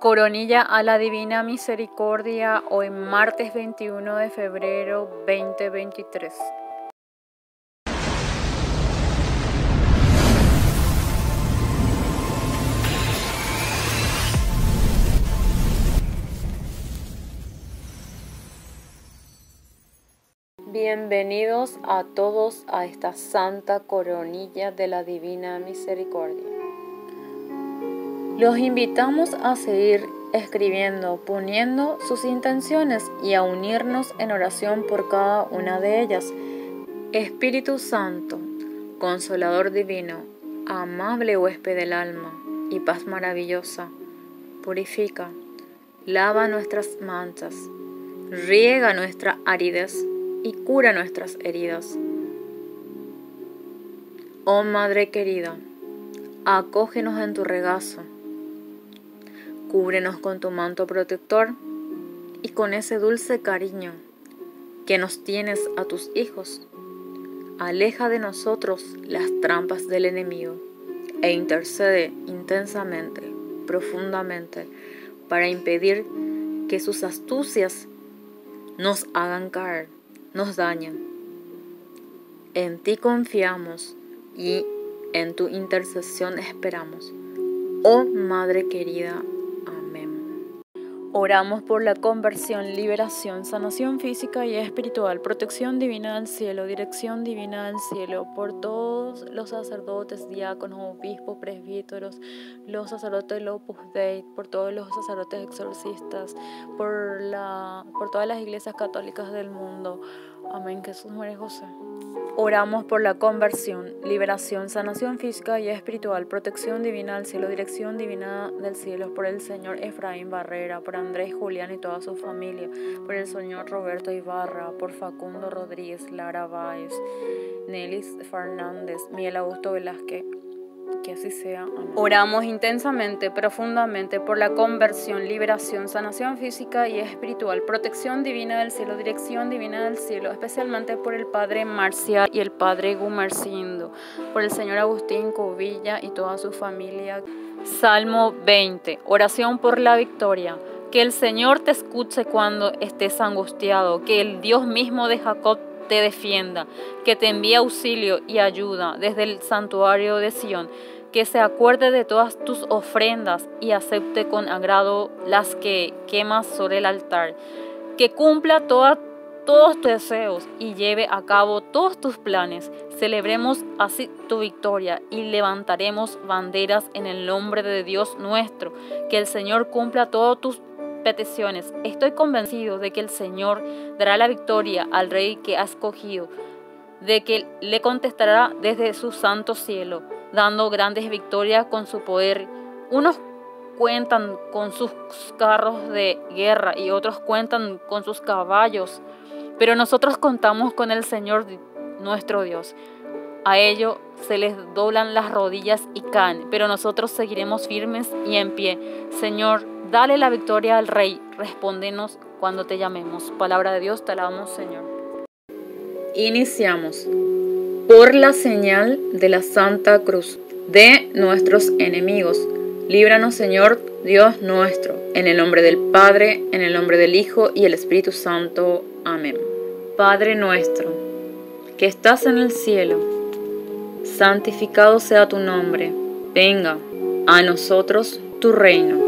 Coronilla a la Divina Misericordia hoy martes 21 de febrero 2023. Bienvenidos a todos a esta santa coronilla de la Divina Misericordia. Los invitamos a seguir escribiendo, poniendo sus intenciones y a unirnos en oración por cada una de ellas. Espíritu Santo, Consolador Divino, amable huésped del alma y paz maravillosa, purifica, lava nuestras manchas, riega nuestra aridez y cura nuestras heridas. Oh Madre querida, acógenos en tu regazo Cúbrenos con tu manto protector y con ese dulce cariño que nos tienes a tus hijos. Aleja de nosotros las trampas del enemigo e intercede intensamente, profundamente, para impedir que sus astucias nos hagan caer, nos dañen. En ti confiamos y en tu intercesión esperamos. Oh Madre querida, Oramos por la conversión, liberación, sanación física y espiritual, protección divina del cielo, dirección divina del cielo, por todos los sacerdotes, diáconos, obispos, presbíteros, los sacerdotes del Opus Dei, por todos los sacerdotes exorcistas, por, la, por todas las iglesias católicas del mundo. Amén. Jesús muere José. Oramos por la conversión, liberación, sanación física y espiritual, protección divina del cielo, dirección divina del cielo, por el Señor Efraín Barrera, por Andrés Julián y toda su familia, por el Señor Roberto Ibarra, por Facundo Rodríguez, Lara Báez, Nelis Fernández, Miel Augusto Velázquez, que así sea. Oramos intensamente, profundamente por la conversión, liberación, sanación física y espiritual, protección divina del cielo, dirección divina del cielo, especialmente por el Padre Marcia y el Padre Gumercindo, por el Señor Agustín Covilla y toda su familia. Salmo 20, oración por la victoria. Que el Señor te escuche cuando estés angustiado, que el Dios mismo de Jacob te defienda, que te envíe auxilio y ayuda desde el santuario de Sión, que se acuerde de todas tus ofrendas y acepte con agrado las que quemas sobre el altar, que cumpla todos tus deseos y lleve a cabo todos tus planes. Celebremos así tu victoria y levantaremos banderas en el nombre de Dios nuestro. Que el Señor cumpla todos tus peticiones. Estoy convencido de que el Señor dará la victoria al Rey que ha escogido, de que le contestará desde su santo cielo, dando grandes victorias con su poder. Unos cuentan con sus carros de guerra y otros cuentan con sus caballos, pero nosotros contamos con el Señor nuestro Dios. A ello se les doblan las rodillas y caen, pero nosotros seguiremos firmes y en pie. Señor, Dale la victoria al Rey, respóndenos cuando te llamemos. Palabra de Dios, te alabamos, Señor. Iniciamos. Por la señal de la Santa Cruz de nuestros enemigos. Líbranos, Señor, Dios nuestro, en el nombre del Padre, en el nombre del Hijo y el Espíritu Santo. Amén. Padre nuestro, que estás en el cielo, santificado sea tu nombre. Venga a nosotros tu reino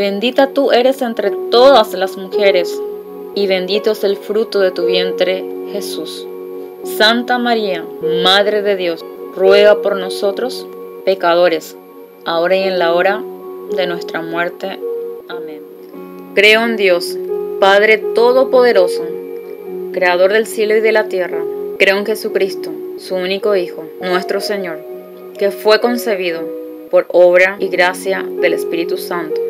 Bendita tú eres entre todas las mujeres, y bendito es el fruto de tu vientre, Jesús. Santa María, Madre de Dios, ruega por nosotros, pecadores, ahora y en la hora de nuestra muerte. Amén. Creo en Dios, Padre Todopoderoso, Creador del cielo y de la tierra. Creo en Jesucristo, su único Hijo, nuestro Señor, que fue concebido por obra y gracia del Espíritu Santo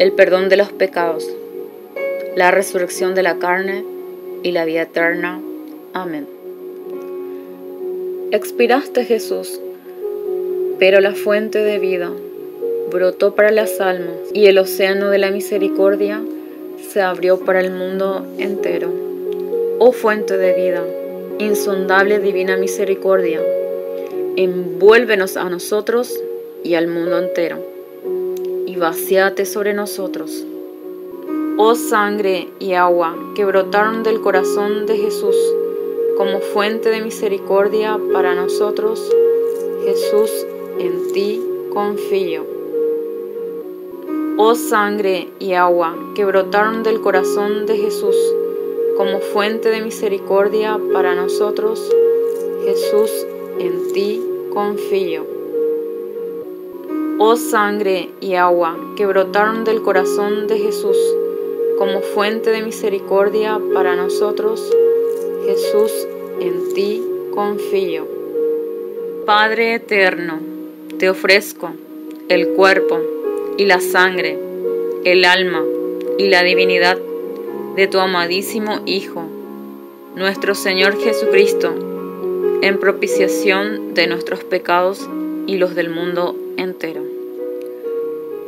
el perdón de los pecados, la resurrección de la carne y la vida eterna. Amén. Expiraste Jesús, pero la fuente de vida brotó para las almas y el océano de la misericordia se abrió para el mundo entero. Oh fuente de vida, insondable divina misericordia, envuélvenos a nosotros y al mundo entero, vaciate sobre nosotros. Oh sangre y agua que brotaron del corazón de Jesús como fuente de misericordia para nosotros, Jesús, en ti confío oh sangre y agua que brotaron del corazón de Jesús como fuente de misericordia para nosotros, Jesús, en ti confío. Oh sangre y agua que brotaron del corazón de Jesús como fuente de misericordia para nosotros, Jesús, en ti confío. Padre eterno, te ofrezco el cuerpo, y la sangre, el alma y la divinidad de tu amadísimo Hijo, nuestro Señor Jesucristo, en propiciación de nuestros pecados y los del mundo entero.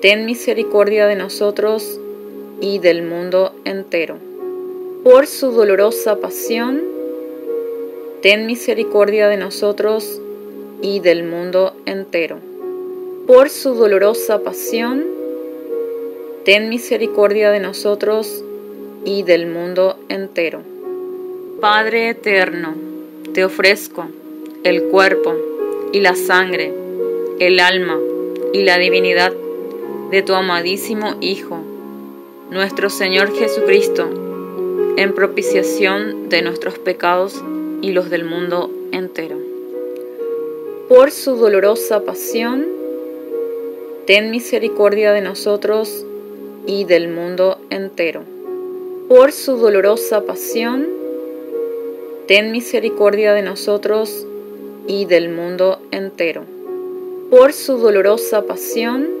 ten misericordia de nosotros y del mundo entero. Por su dolorosa pasión, ten misericordia de nosotros y del mundo entero por su dolorosa pasión, ten misericordia de nosotros y del mundo entero. Padre eterno, te ofrezco el cuerpo y la sangre, el alma y la divinidad de tu amadísimo Hijo, nuestro Señor Jesucristo, en propiciación de nuestros pecados y los del mundo entero. Por su dolorosa pasión, ten misericordia de nosotros y del mundo entero. Por su dolorosa pasión, ten misericordia de nosotros y del mundo entero. Por su dolorosa pasión,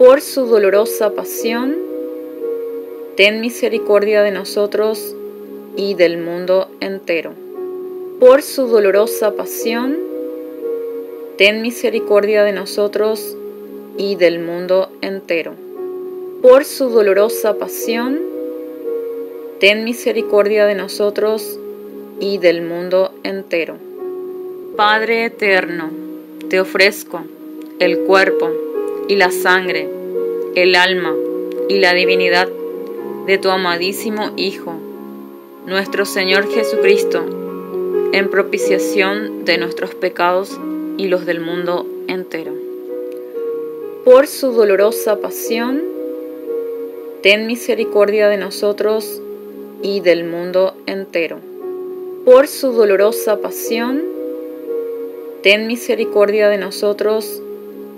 Por su dolorosa pasión, ten misericordia de nosotros y del mundo entero. Por su dolorosa pasión, ten misericordia de nosotros y del mundo entero por su dolorosa pasión, ten misericordia de nosotros y del mundo entero. Padre eterno, te ofrezco el cuerpo y la sangre, el alma y la divinidad de tu amadísimo Hijo, nuestro Señor Jesucristo, en propiciación de nuestros pecados y los del mundo entero. Por su dolorosa pasión, ten misericordia de nosotros y del mundo entero. Por su dolorosa pasión, ten misericordia de nosotros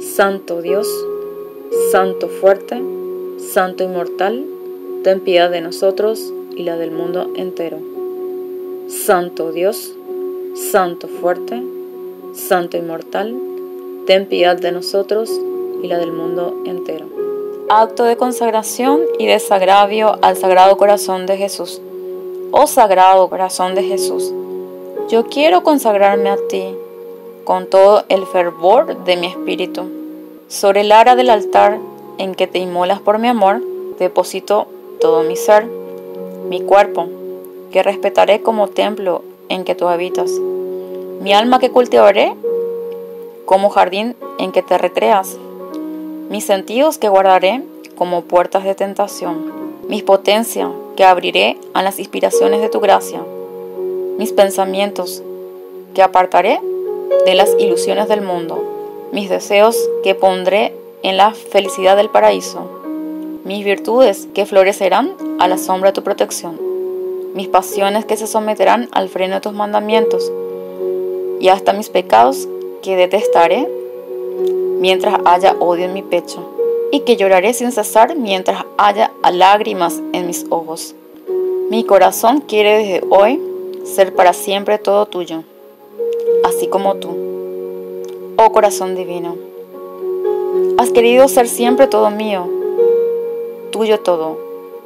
Santo Dios, Santo fuerte, Santo inmortal, ten piedad de nosotros y la del mundo entero. Santo Dios, Santo fuerte, Santo inmortal, ten piedad de nosotros y la del mundo entero. Acto de consagración y desagravio al Sagrado Corazón de Jesús. Oh Sagrado Corazón de Jesús, yo quiero consagrarme a ti con todo el fervor de mi espíritu. Sobre el ara del altar en que te inmolas por mi amor, deposito todo mi ser, mi cuerpo, que respetaré como templo en que tú habitas, mi alma que cultivaré como jardín en que te recreas, mis sentidos que guardaré como puertas de tentación, mis potencias que abriré a las inspiraciones de tu gracia, mis pensamientos que apartaré de las ilusiones del mundo, mis deseos que pondré en la felicidad del paraíso, mis virtudes que florecerán a la sombra de tu protección, mis pasiones que se someterán al freno de tus mandamientos, y hasta mis pecados que detestaré mientras haya odio en mi pecho, y que lloraré sin cesar mientras haya lágrimas en mis ojos. Mi corazón quiere desde hoy ser para siempre todo tuyo así como tú. Oh corazón divino, has querido ser siempre todo mío, tuyo todo,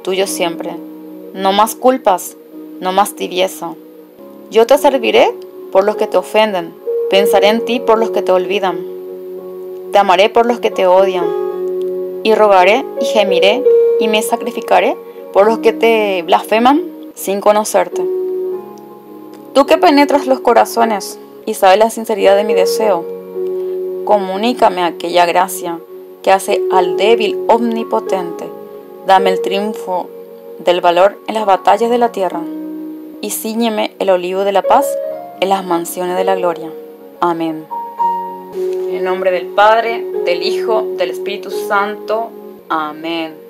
tuyo siempre. No más culpas, no más tibieza. Yo te serviré por los que te ofenden, pensaré en ti por los que te olvidan, te amaré por los que te odian, y rogaré y gemiré y me sacrificaré por los que te blasfeman sin conocerte. Tú que penetras los corazones, y sabe la sinceridad de mi deseo. Comunícame aquella gracia que hace al débil omnipotente. Dame el triunfo del valor en las batallas de la tierra y ciñeme el olivo de la paz en las mansiones de la gloria. Amén. En nombre del Padre, del Hijo, del Espíritu Santo. Amén.